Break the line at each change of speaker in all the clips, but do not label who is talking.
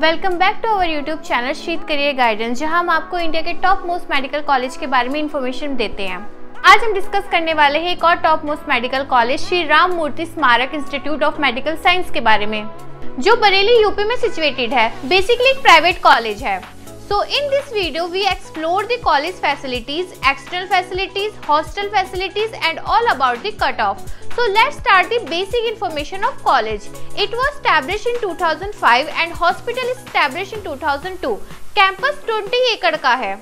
Welcome back to our YouTube channel शीत career guidance जहाँ हम आपको इंडिया के टॉप मोस्ट मेडिकल कॉलेज के बारे में इन्फॉर्मेशन देते हैं। आज हम डिस्कस करने वाले हैं एक और top most medical college Shri Ram Murti Smarak Institute of Medical Science के बारे में, जो बरेली यूपी में सिचुएटेड है। बेसिकली एक प्राइवेट कॉलेज है। So in this video we explore the college facilities, external facilities, hostel facilities and all about the cutoff. So let's start the basic information of college. It was established in 2005 and hospital is established in 2002. Campus 20 एकड़ का है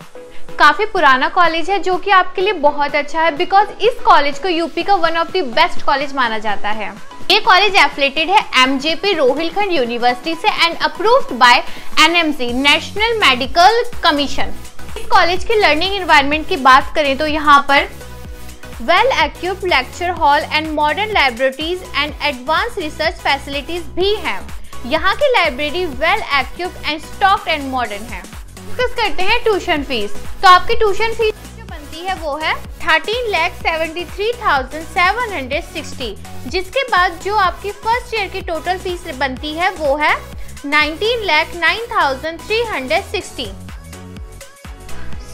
काफ़ी पुराना college है, जो कि आपके लिए बहुत अच्छा है बिकॉज़ इस कॉलेज को यूपी का one of the best college माना जाता है। ये कॉलेज एफिलेटेड है एमजेपी रोहिलखंड यूनिवर्सिटी से and approved by NMC National Medical Commission इस कॉलेज के लर्निंग एनवायरनमेंट की बात करें तो यहाँ पर well equipped lecture hall and modern libraries and advance research facilities भी हैं। यहाँ की library well equipped and stock and modern है। डिस्कस करते हैं ट्यूशन फ़ीस तो आपकी ट्यूशन फ़ीस जो बनती है वो है thirteen lakh seventy three thousand seven hundred sixty जिसके बाद जो आपकी फ़र्स्ट ईयर की टोटल फ़ीस बनती है वो है nineteen lakh nine thousand three hundred sixty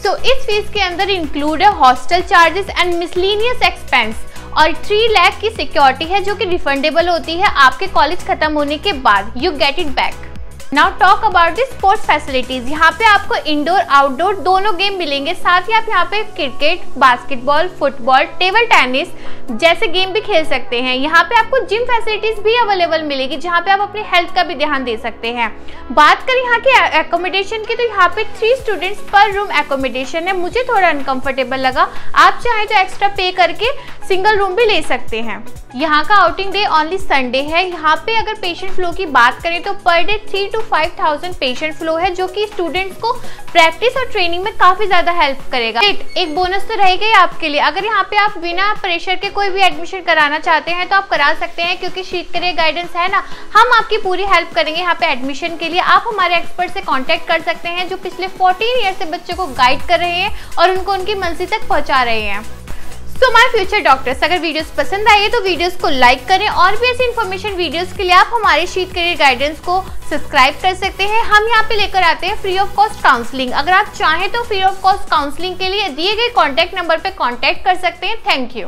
तो इस फ़ीस के अंदर इंक्लूड है hostel charges and miscellaneous expense और थ्री लैख की सिक्योरिटी है जो कि रिफंडेबल होती है आपके कॉलेज खत्म होने के बाद. You get it back now talk about the sports facilities यहाँ पे आपको इंडोर आउटडोर दोनों गेम मिलेंगे। साथ ही आप यहाँ पे cricket basketball football table tennis जैसे गेम भी खेल सकते हैं। यहाँ पे आपको जिम फैसिलिटीज़ भी अवेलेबल मिलेगी, जहाँ पे आप अपनी हेल्थ का भी ध्यान दे सकते हैं। बात करें यहाँ के एकोमोडेशन की तो यहाँ पे three students per room accommodation है। मुझे थोड़ा अनकंफर्टेबल लगा। आप चाहें तो एक्स्ट्रा पे करके सिंगल रूम भी ले सकते हैं। यहाँ का आउटिंग डे ओनली संडे है। यहाँ पे अगर पेशेंट फ्लो की बात करें तो per day three to five thousand patient flow है, जो कि स्टूडेंट्स को प्रैक्टिस और ट्रेनिंग में काफ़ी ज़्यादा हेल्प करेगा। एक बोनस तो रहेगा ही आपके लिए। अगर यहाँ पे आप बिना प्रेशर के कोई भी एडमिशन कराना चाहते हैं तो आप करा सकते हैं, क्योंकि शीत गाइडेंस है ना। हम आपकी पूरी हेल्प करेंगे यहाँ पे एडमिशन के लिए। आप हमारे एक्सपर्ट से कॉन्टेक्ट कर सकते हैं, जो पिछले फोर्टीन ईयर से बच्चों को गाइड कर रहे हैं और उनको उनकी मंजिल तक पहुँचा रहे हैं। सो माय फ्यूचर डॉक्टर्स अगर वीडियोस पसंद आए तो वीडियोस को लाइक करें और भी ऐसी इन्फॉर्मेशन वीडियोस के लिए आप हमारे शीत करियर गाइडेंस को सब्सक्राइब कर सकते हैं। हम यहाँ पे लेकर आते हैं फ्री ऑफ़ कॉस्ट काउंसलिंग अगर आप चाहें तो फ्री ऑफ़ कॉस्ट काउंसलिंग के लिए दिए गए कॉन्टैक्ट नंबर पर कॉन्टैक्ट कर सकते हैं। Thank you